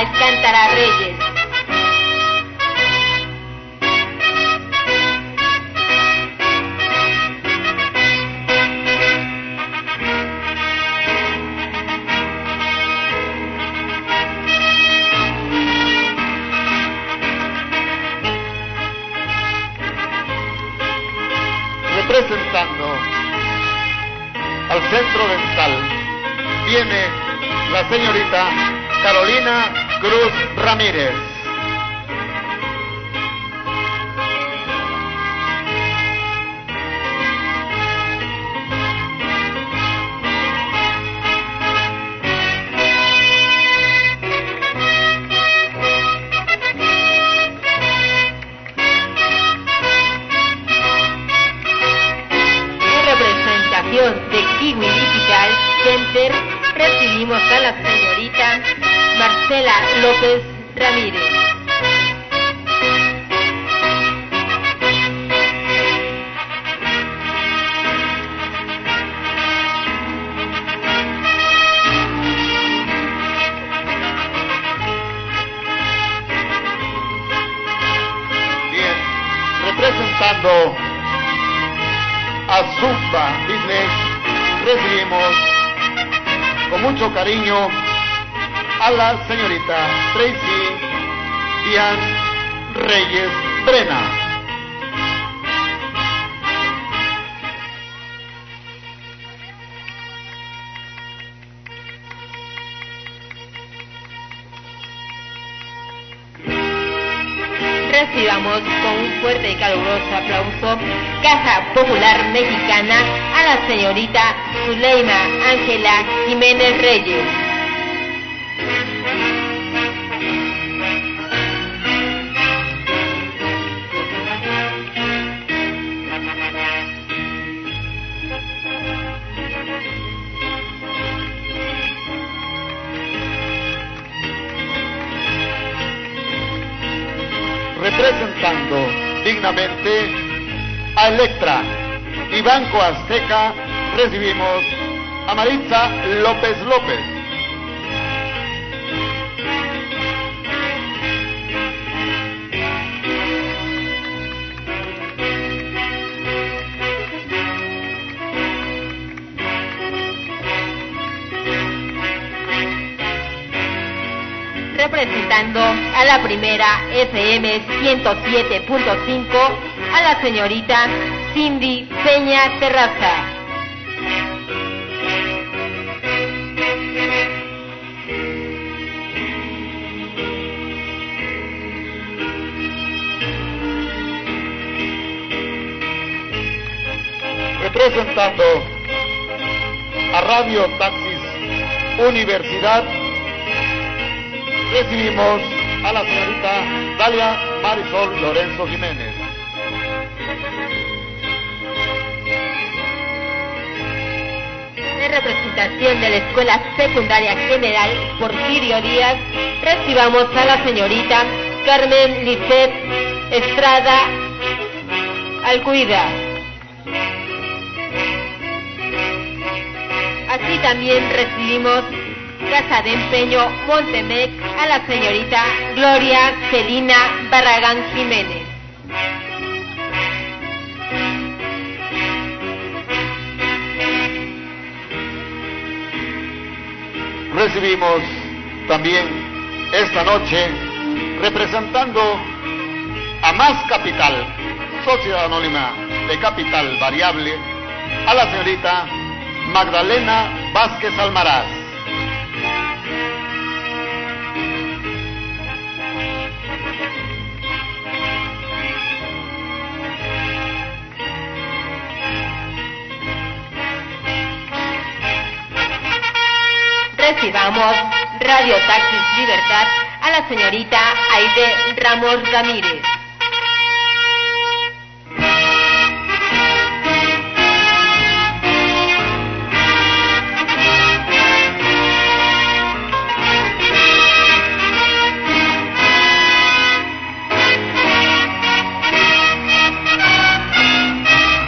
Reyes. Representando al centro dental viene la señorita Carolina Cruz Ramírez. En representación de Kiwi Digital Center recibimos a la López Ramírez. Bien, representando a Zumba Business, recibimos con mucho cariño a la señorita Tracy Dian Reyes Brena. Recibamos con un fuerte y caluroso aplauso Caja Popular Mexicana a la señorita Zuleima Ángela Jiménez Reyes. Representando dignamente a Electra y Banco Azteca, recibimos a Maritza López López. Representando a la primera FM 107.5 a la señorita Cindy Peña Terraza. representando a Radio Taxis Universidad, recibimos a la señorita Dalia Marisol Lorenzo Jiménez. En representación de la Escuela Secundaria General Porfirio Díaz, recibamos a la señorita Carmen Lisset Estrada Alcuida. Así también recibimos Casa de Empeño Montemec a la señorita Gloria Celina Barragán Jiménez. Recibimos también esta noche, representando a Más Capital, Sociedad Anónima de Capital Variable, a la señorita Magdalena Vázquez Almaraz. Recibamos Radio Taxis Libertad a la señorita Aide Ramos Ramírez.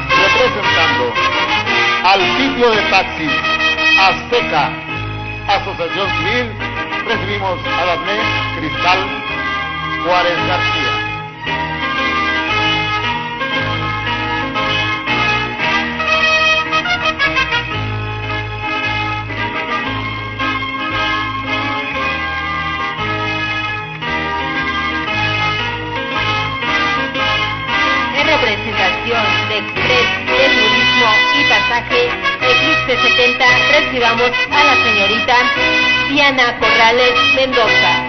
representando al sitio de taxis Azteca Asociación Civil, recibimos a la Cristal Juárez. Diana Corrales Mendoza.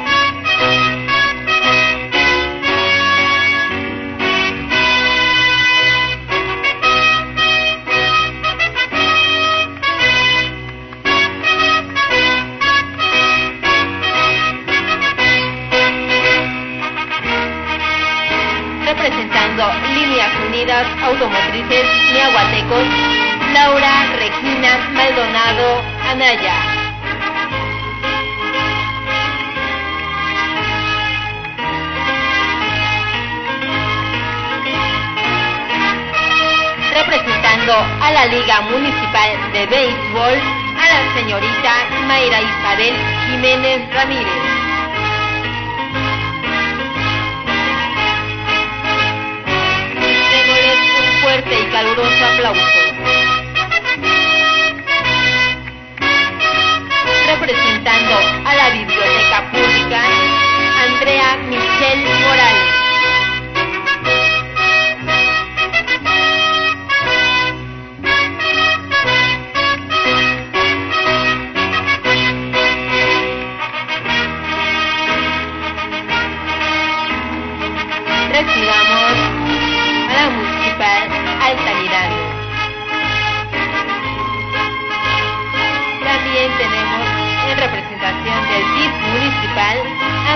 A la Liga Municipal de Béisbol, a la señorita Mayra Isabel Jiménez Ramírez. y caluroso aplauso. Representando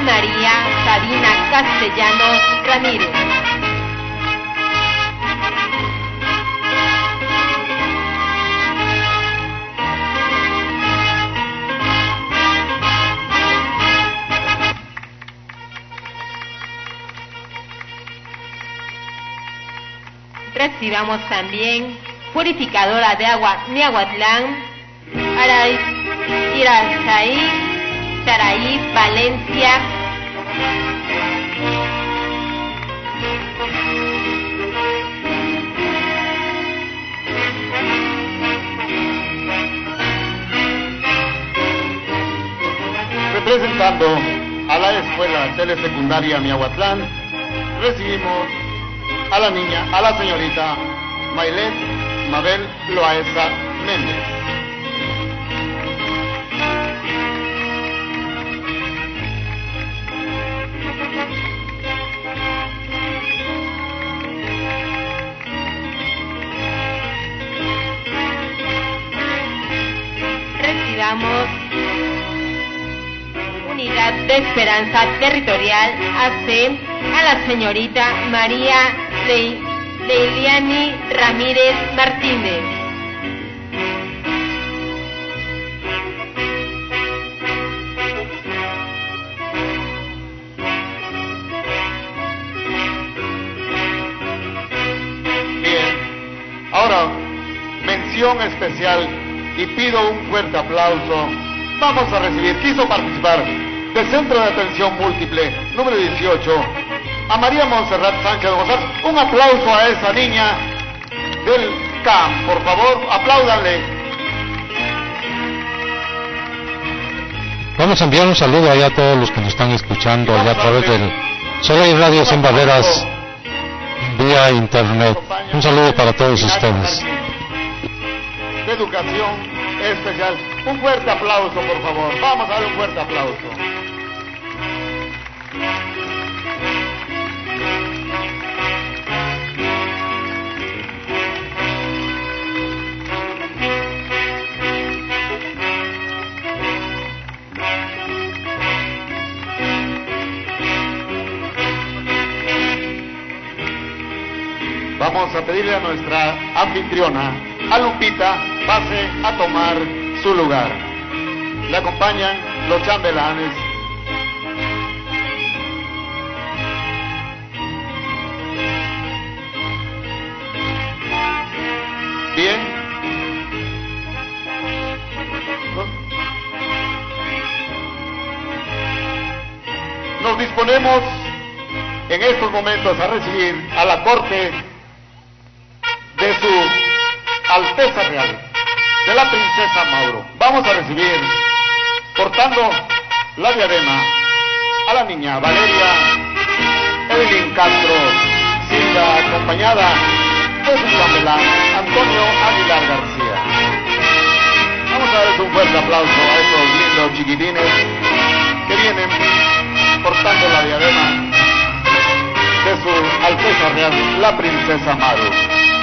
María Sabina Castellano Ramírez. Recibamos también purificadora de agua Miahuatlán, Irazaí Saraí, Valencia. Representando a la escuela telesecundaria Miahuatlán, recibimos a la niña, a la señorita Mailet Mabel Loaesa Méndez. Unidad de Esperanza Territorial AC a la señorita María Leiliani Ramírez Martínez. Bien, ahora mención especial y pido un fuerte aplauso. Vamos a recibir, quiso participar del Centro de Atención Múltiple número 18, a María Monserrat Sánchez González. Un aplauso a esa niña del CAM, por favor, apláudanle. Vamos a enviar un saludo allá a todos los que nos están escuchando allá a través del Soleil Radio Sin Barreras vía internet. Un saludo para todos ustedes de educación especial. Un fuerte aplauso, por favor. Vamos a dar un fuerte aplauso. Vamos a pedirle a nuestra anfitriona, a Lupita, pase a tomar su lugar. Le acompañan los chambelanes. Bien. nos disponemos en estos momentos a recibir a la corte de su Alteza Real, de la princesa Mauro. Vamos a recibir, portando la diadema, a la niña Valeria Evelyn Castro Silva, acompañada de su chambelán Antonio Aguilar García. Vamos a darles un fuerte aplauso a estos lindos chiquitines que vienen portando la diadema de su Alteza Real, la princesa Maru.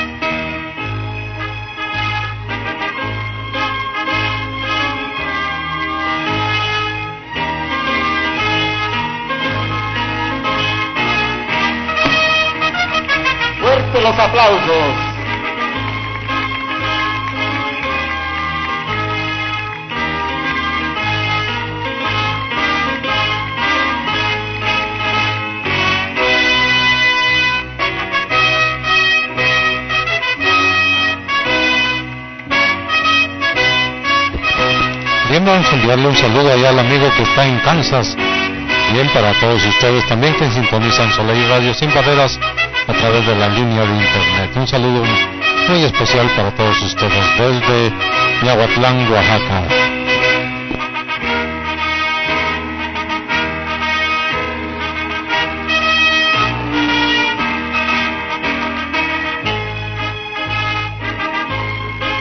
Los aplausos. Vamos a enviarle un saludo allá al amigo que está en Kansas. Bien, para todos ustedes también que sintonizan Soleil Radio Sin Barreras a través de la línea de internet. Un saludo muy especial para todos ustedes desde Yahuatlán, Oaxaca.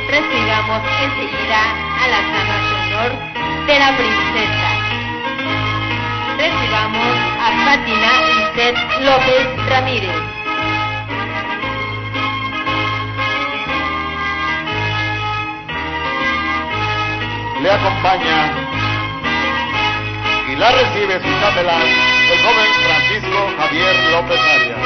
Recibamos enseguida le acompaña y la recibe su chambelán, el joven Francisco Javier López Arias.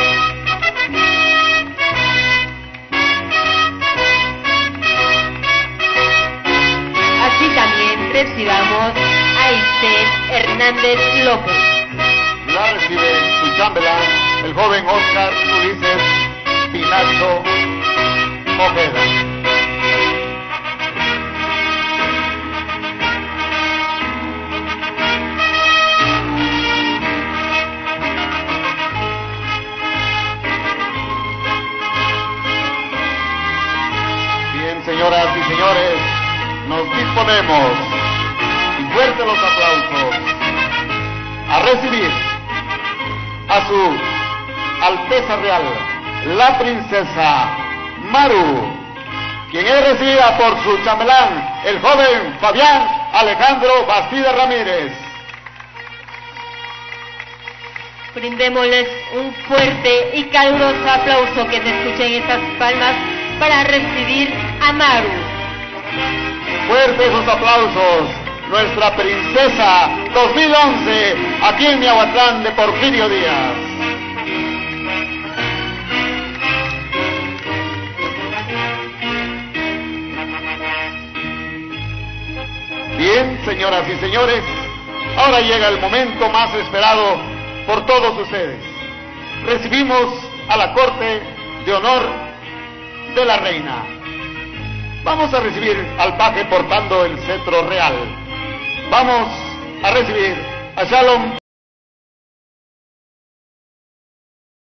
Así también recibamos a Isel Hernández López. La recibe su chambelán, el joven Oscar Ulises Pinacho Ojeda. Y fuerte los aplausos, a recibir a su Alteza Real, la princesa Maru, quien es recibida por su chambelán, el joven Fabián Alejandro Bastida Ramírez. Brindémosles un fuerte y caluroso aplauso que se escuchen estas palmas para recibir a Maru. Fuertes sus aplausos, nuestra princesa 2011, aquí en Miahuatlán de Porfirio Díaz. Bien, señoras y señores, ahora llega el momento más esperado por todos ustedes. Recibimos a la corte de honor de la reina. Vamos a recibir al paje portando el cetro real. Vamos a recibir a Shalom